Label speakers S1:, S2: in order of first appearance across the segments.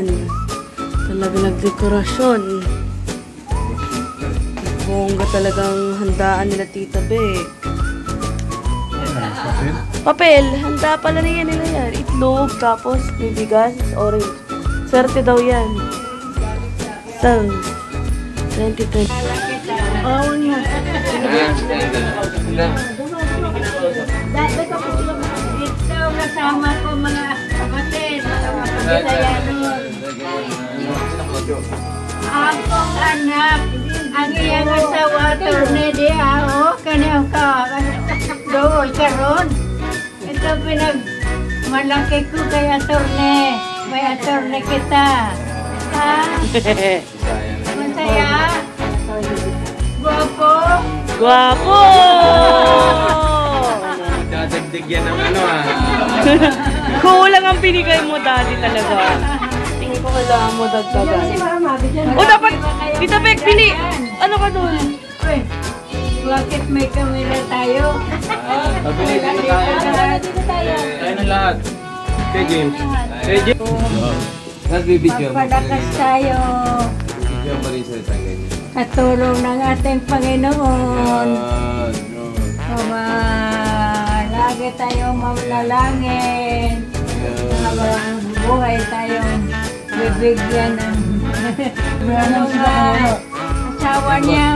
S1: naman. Talaga nagdekorasyon. Bongga talagang handaan nila Tita Beck. Papel, handa pala na yan nila yan. Itlog, tapos may bigas, orange. Swerte daw yan. So, 2020. Oo nga.
S2: Dati ko kasama ko mga kapatid. Akong anak, ang iyang asawa, turne di ako, kanyang ka, doon, karon. Ito pinag, malaki ko kay attorney, may attorney kita. Ha? Masaya? Guwapo?
S1: Guwapo!
S3: Dadagdag yan ng ano ah.
S1: Kulang ang binigay mo dati talaga. Tingin ko kailangan mo dagdagan. O dapat, Tita Beck, pili. Ano ka doon?
S2: Bakit may kamera tayo?
S3: Pabili din na tayo. Tayo ng lahat. Kay James. Kay James. Tapos bibidyo mo.
S2: Padakas tayo.
S3: Bibidyo mo rin sa isang ganyan.
S2: Katulong ng ating Panginoon.
S3: Yan.
S2: Lagi tayong mamlalangin. Habang buhay tayong bibigyan ng ng asawa niya.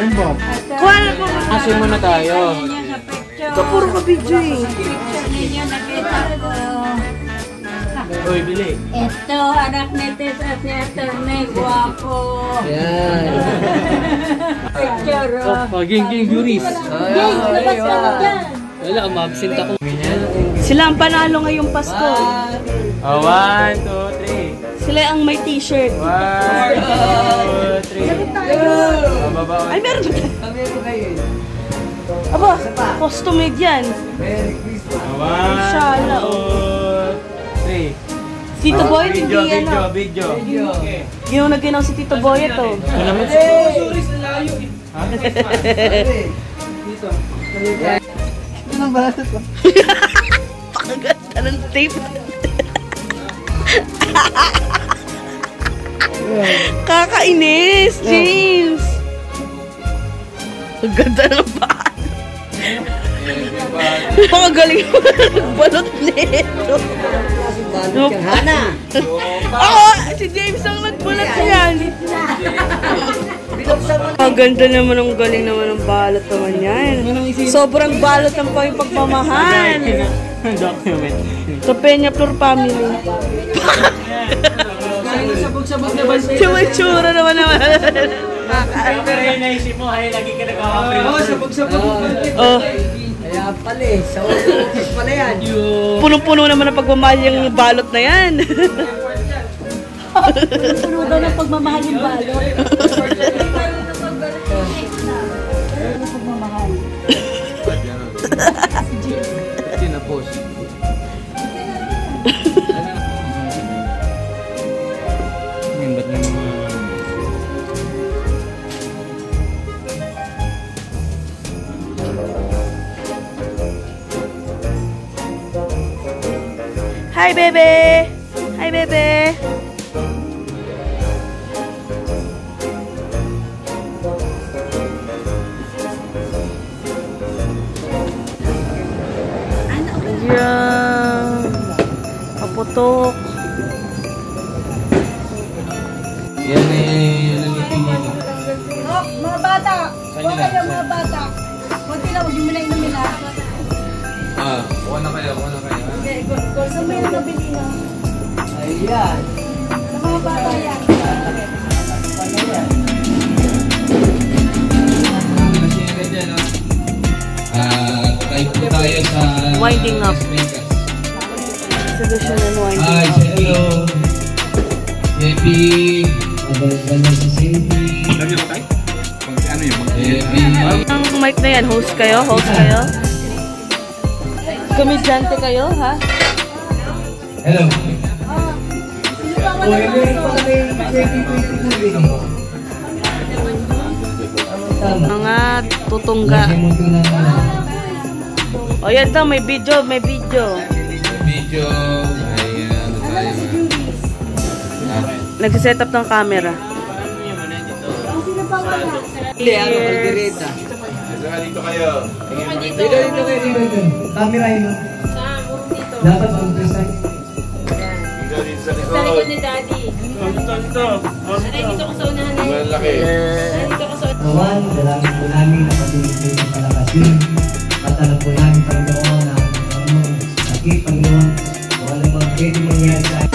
S2: Ito,
S1: Kuwala ko.
S3: Asin mo na tayo.
S1: Ito puro ka video eh.
S2: Picture ninyo nakita ko.
S3: Uy, bili.
S2: Ito, anak ni Tita si Atty. Guwapo.
S3: Yan.
S2: Picture, oh.
S3: Paging king juris.
S2: Labas ka na dyan.
S3: Wala, umabsent ako.
S1: Sila ang panalo ngayong Pasko.
S3: Oh, one, two, three.
S1: Sila ang may t-shirt.
S3: One, two, three.
S1: Ay, meron ba? Aba, custom made yan.
S3: Oh, One,
S1: Inshallah,
S3: two, three.
S1: Si Tito Boy, hindi
S3: Video, video,
S1: ano.
S3: video. Okay.
S1: Ginaw na ginaw si Tito Boy ito.
S3: Ano naman si
S1: Pakaganda ng tape. Kakainis, James. Ang ganda ng paan. Mga galing mo balot nito.
S4: Hana!
S1: Ako, si James ang nagbulat yan. Ang ganda naman ang galing naman ng balot naman yan. Sobrang balot ang pa yung pagmamahal. Sa Peña Flor Family.
S3: Sabog-sabog na ba siya?
S1: Tsura naman naman.
S3: Pero yung naisip mo, hay, lagi ka nagkakapre. Oo, sabog-sabog.
S1: Oh,
S4: Kaya pala eh, sa office pala yan.
S1: punong-puno naman ang pagmamahal yung balot na yan.
S2: Puno daw ng pagmamahal yung balot. Pagmamahal.
S3: Tinapos. Ngayon,
S1: Hi, bebe!
S4: Ayan.
S2: Sa mga bata yan.
S3: Tayo tayo sa...
S1: Winding up. Solution and winding
S3: Hi,
S1: up.
S3: say hello. Happy.
S4: Mabalik si Cindy.
S3: Happy.
S1: Ang mic na yan, host kayo? Host kayo? Komedyante kayo, ha?
S3: Hello.
S4: Meron pa kami 2022 eh. Tama.
S1: Mga tutungga. O yan daw, may video, may video.
S3: Video. Ayan, ano tayo. nag-set up ng camera.
S5: Hindi, ano, kaldereta.
S6: Dito kayo.
S5: Dito, dito, dito, dito. Camera yun. Dapat mag-precise.
S6: Sa
S7: likod ni Daddy.
S6: Dito, dito.
S7: Sanay dito ko sa unahan na yun.
S6: Malaki.
S7: Sanay dito ko sa
S5: Kawan, dalangin po namin na patuloy po sa palakasin. At alam po namin, Panginoon, na ang mga sakit, Panginoon, kung ano mga pwede mangyari sa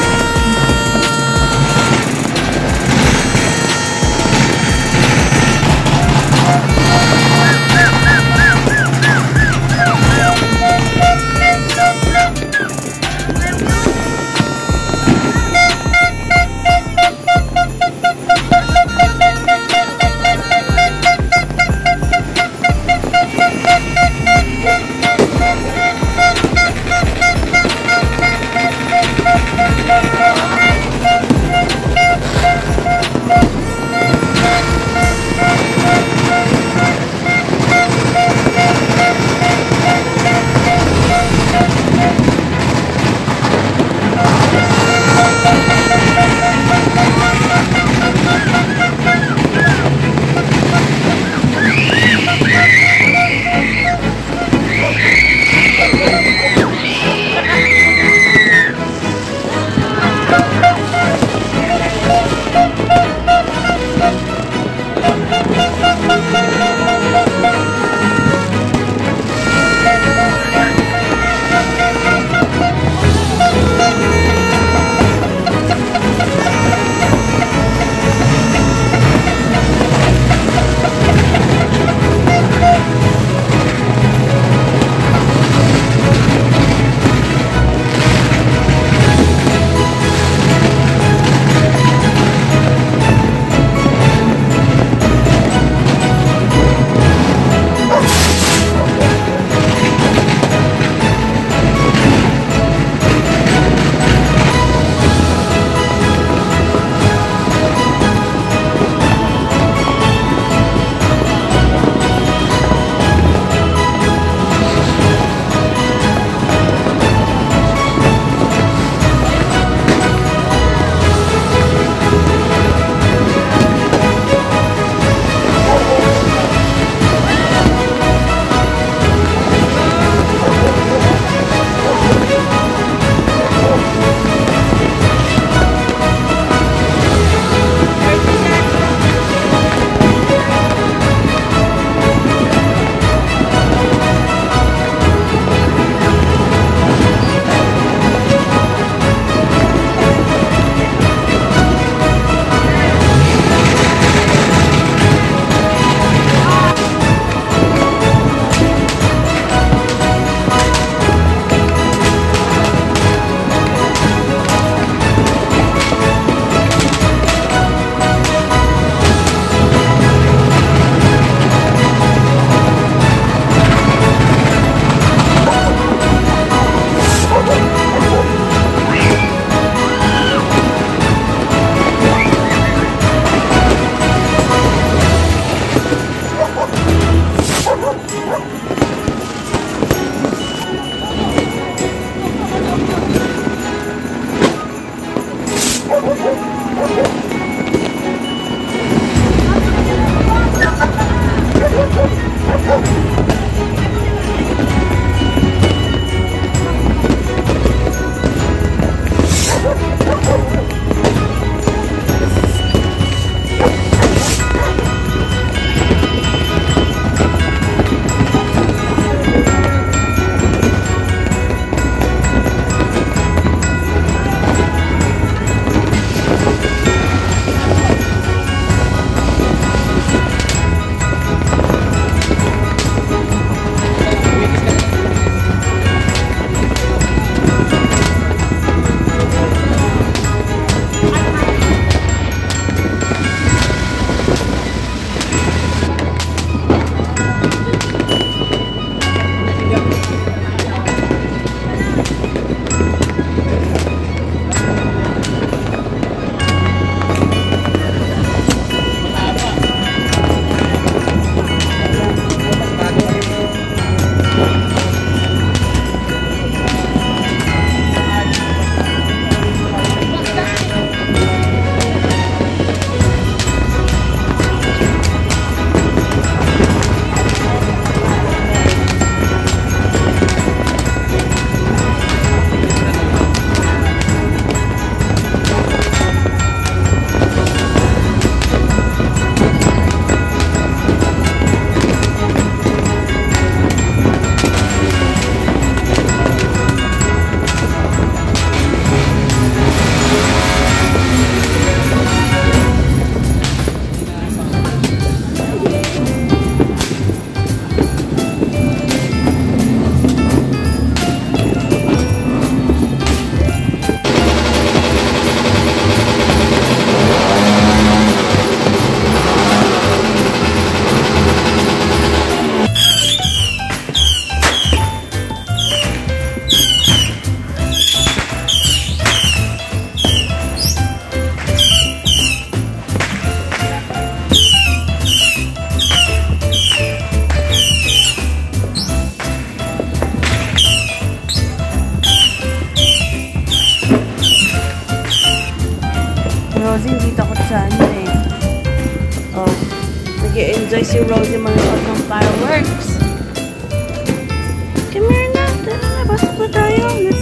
S1: sa ano eh. Oh, nag enjoy si Rosie manood ng fireworks. Come here na, tara na, basta tayo. Let's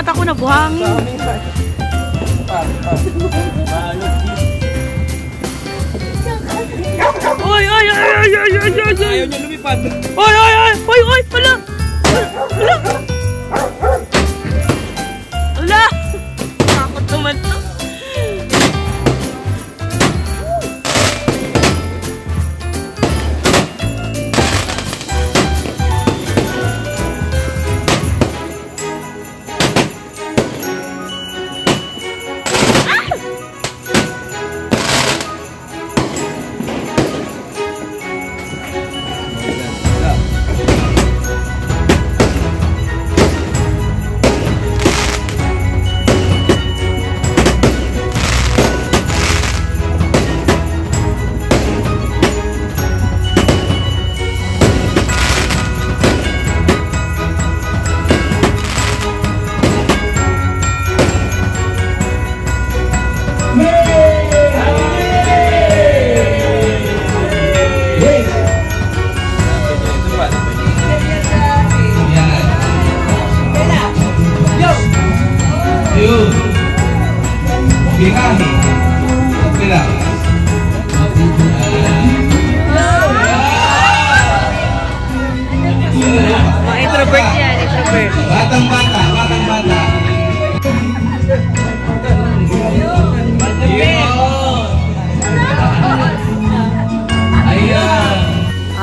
S1: mata ko na buhangin. Oy, oy, oy, oy, oy, oy, oy, oy.
S3: Ayaw niya lumipad.
S1: Oy, oy, oy, oy, oy, wala. Wala. Wala. Takot naman to.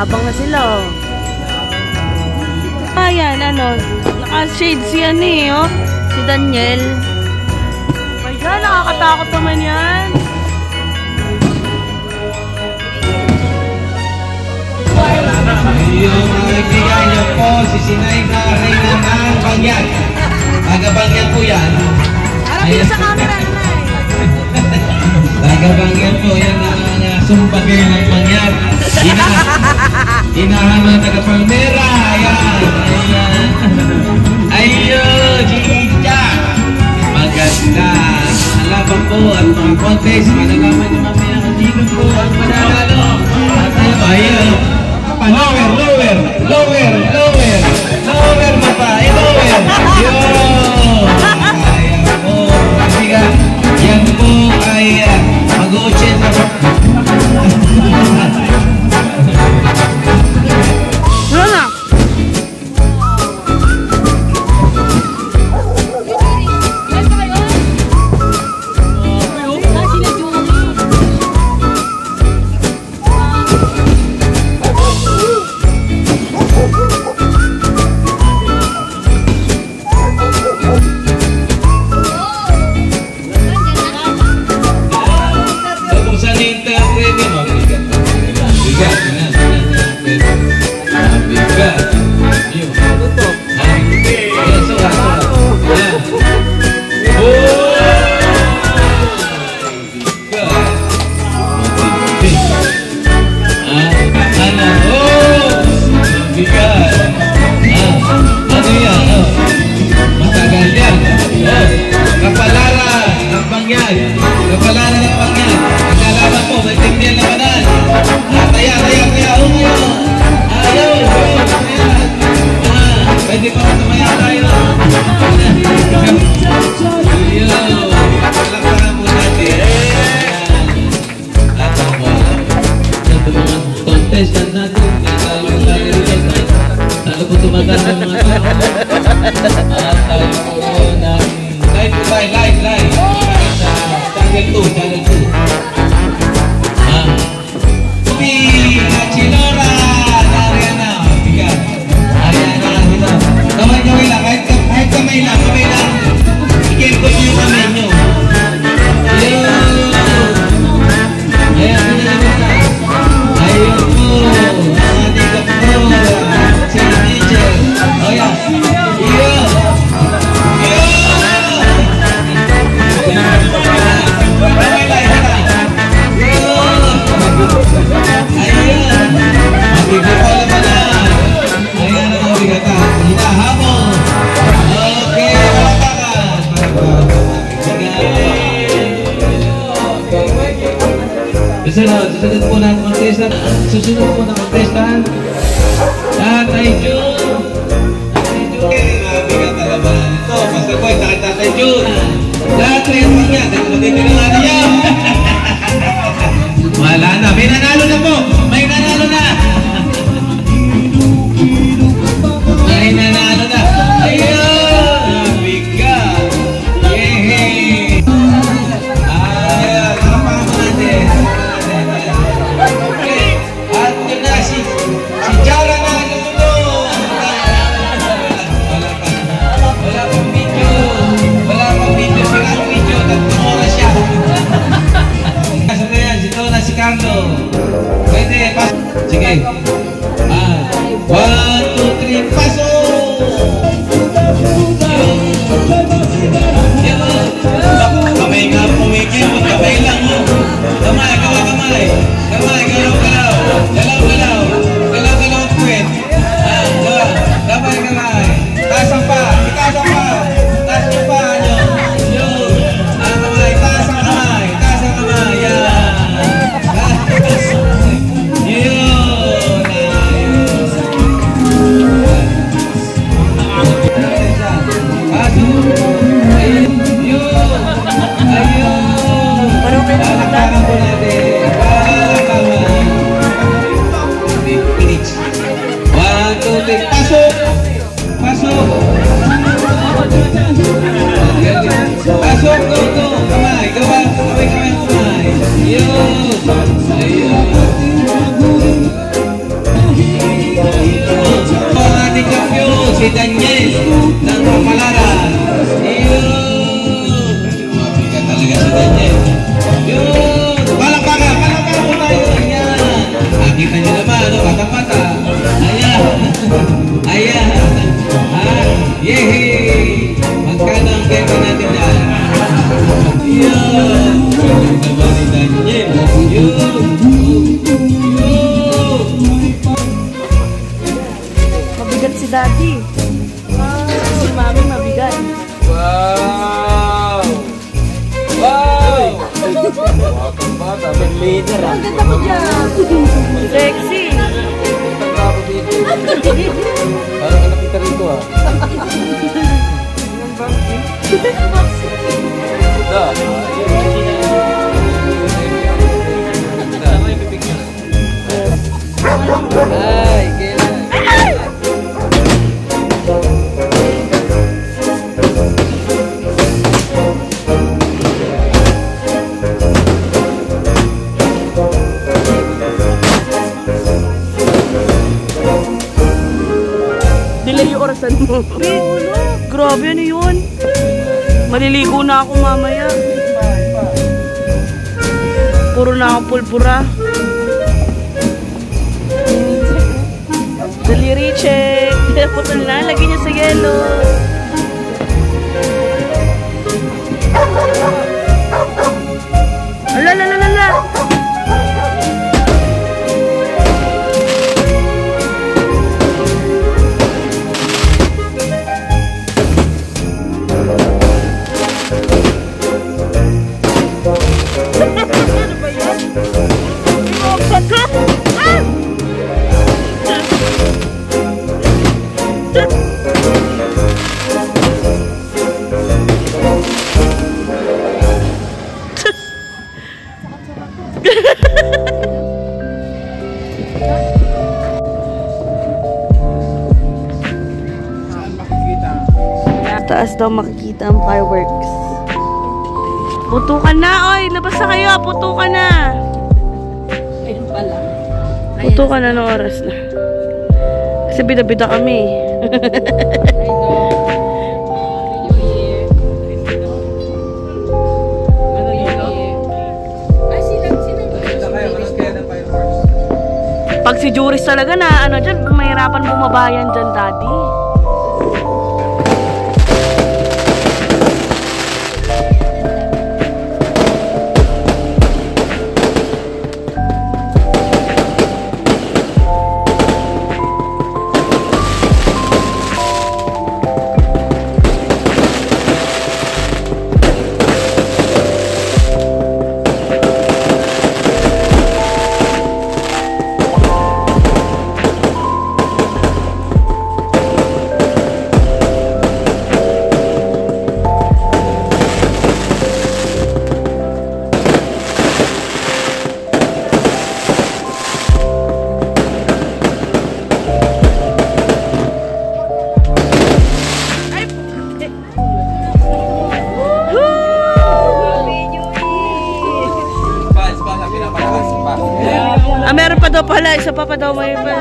S1: Habang na sila, oh. Ayan, ano, naka-shades yan eh, oh. Si Daniel. Ayan, nakakatakot naman yan.
S4: Ayun, mga kaibigan niyo po, si Sinay na Reyna ng Bangyag. Taga Bangyag po yan. Harapin sa camera naman. Taga Bangyag po, yan ang uh, sumpa girl ng Bangyag. Ina, inahan ng taga Palmera. Ayan, ayan. Ayun, Chicha. Maganda. Alaban po at mga contest. Malalaman at susunod po ng orkestan. Tatay June! Tatay June! Bigat na naman. So, basta po, sakit ah,
S8: Tatay June. Ah, lahat rin niya, dahil magiging nga
S4: ano niya. Lara. Jack ako mamaya. Puro na ako pulpura. Delivery check. Putol na. Lagi niya sa yellow. with um, fireworks. Putukan na, oy! Labas na kayo! Putukan na! Ayun pala. Putukan na ng oras na. Kasi bida-bida kami. Pag si Juris talaga na, ano dyan, mahirapan bumaba yan dyan, daddy.
S9: my